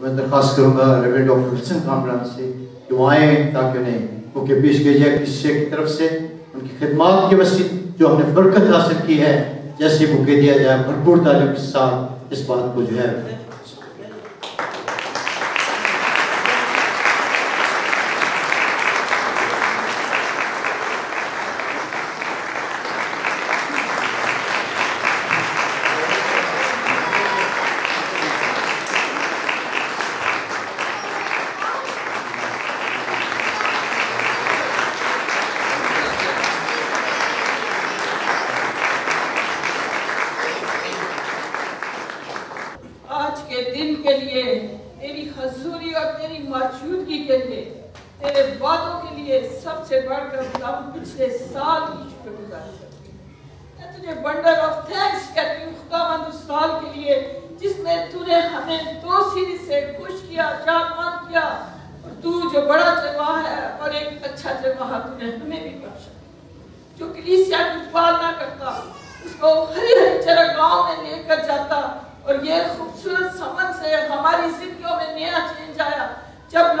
میں درخواست کروں گا ریورنڈ ڈاکٹر حسن کامران سے کہ وہ آئیں تاکہ انہیں کیونکہ بیس کے جائے کس شیخ کی طرف سے۔ ان کی خدمات کے وسیع جو ہم نے برکت حاصل کی ہے، جیسے موقع دیا جائے، بھرپور تعلیم کے ساتھ اس بات کو جو ہے آج کے دن کے لیے، تیری حضوری اور تیری موجودگی کے لیے، تیرے وعدوں کے لیے سب سے بڑھ کر خداوند پچھلے سال کی شکر گزاری کرتی ہوں۔ میں تجھے بنڈر آف تھینکس کہتی ہوں خداوند اس سال کے لیے جس میں تو نے ہمیں دو سیری سے خوش کیا جامان کیا، اور تو جو بڑا جگہ ہے اور ایک اچھا جگہ تو نے ہمیں بھی بخشا۔ جو کلیسیا کی پالنا کرتا، اس کو ہری ہری چرا گاؤں میں لے کر جاتا، اور یہ خوبصورت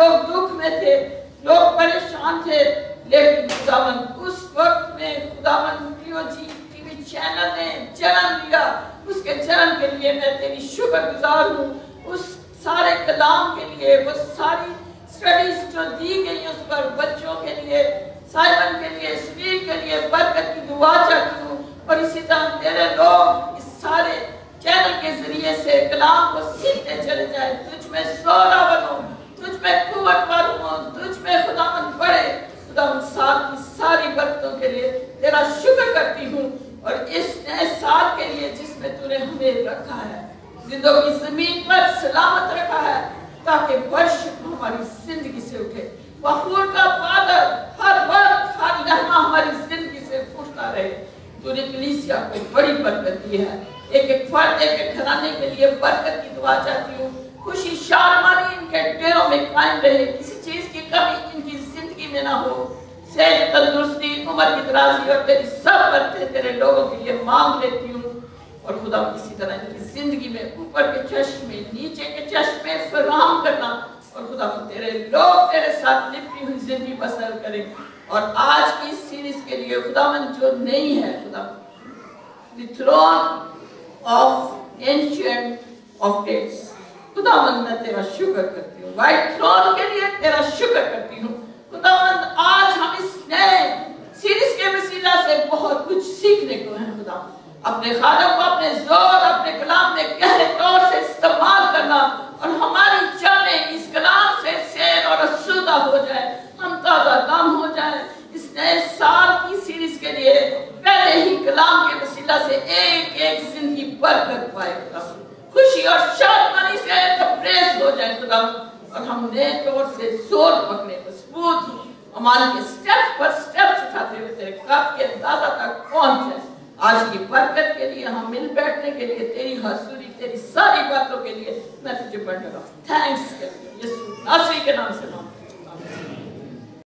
لوگ دکھ میں تھے، لوگ پریشان تھے، لیکن خداون اس وقت میں خداون کلیو جی ٹی وی چینل نے جنم لیا۔ اس کے جنم کے لیے میں تیری شکر گزار ہوں۔ اس سارے کلام کے لیے، وہ ساری سٹڈیز جو دی گئی اس پر، بچوں کے لیے، سائمن کے لیے سویر کے لیے برکت کی دعا چاہتی ہوں۔ اور اسی طرح تیرے لوگ اس سارے چینل کے ذریعے سے کلام کو سیکھتے چلے جائیں تجھ میں سورا بنو تجھ قوت ہوں تجھ میں خدا من بڑھے خدا ان سال کی ساری برکتوں کے لیے تیرا شکر کرتی ہوں اور اس نئے سال کے لیے جس میں تو نے ہمیں رکھا ہے، زندگی زمین پر سلامت رکھا ہے، تاکہ ورشپ ہماری زندگی سے اٹھے۔ بخور کا بادل ہر وقت ہر لہمہ ہماری زندگی سے پھوٹتا رہے۔ تو نے کلیسیا کو بڑی برکت دی ہے۔ ایک ایک فرد، ایک ایک گھرانے کے لیے برکت کی دعا چاہتی ہوں۔ خوشی شادمانی ان کے ڈیروں میں قائم رہے کسی چیز کی کمی ان کی زندگی میں نہ ہو۔ صحت، تندرستی، عمر کی درازی اور تیری سب برکتیں تیرے لوگوں کے لیے مانگ لیتی ہوں۔ اور خدا اسی طرح ان کی زندگی میں اوپر کے چشمے نیچے کے چشمے فراہم کرنا۔ اور خدا تیرے لوگ تیرے ساتھ لپٹی ہوئی زندگی بسر کریں۔ اور آج کی اس سیریز کے لیے خدا من جو نہیں ہے، خدا the throne of ancient of days خدا من میں تیرا شکر کرتی ہوں۔ وائٹ تھرون کے لیے تیرا شکر کرتی ہوں۔ خدا من آج ہم اس نئے سیریز کے وسیلہ سے بہت کچھ سیکھنے کو ہیں خدا اپنے خادم کو اپنے زور، اپنے کلام میں گہرے طور سے استعمال کرنا اور ہماری جانیں اس کلام سے سیر اور اسودہ ہو جائے، ہم تازہ دم ہو جائیں۔ اس نئے سال کی سیریز کے لیے پہلے ہی کلام کے وسیلہ سے ایک ایک زندگی برکت پائے خدا خوشی اور شادمانی سے تبریز ہو جائے خدا نے ہم سے زور پکڑے مضبوط ہوں ہمارے کے سٹیپس پر سٹیپس اٹھاتے ہوئے تیرے کپ کے اندازہ تک پہنچ جائے۔ آج کی برکت کے لیے ہم مل بیٹھنے کے لیے، تیری حضوری تیری ساری باتوں کے لیے میں تجھے بڑھنے رہا تھینکس کے لیے، یسو ناصری کے نام سے نام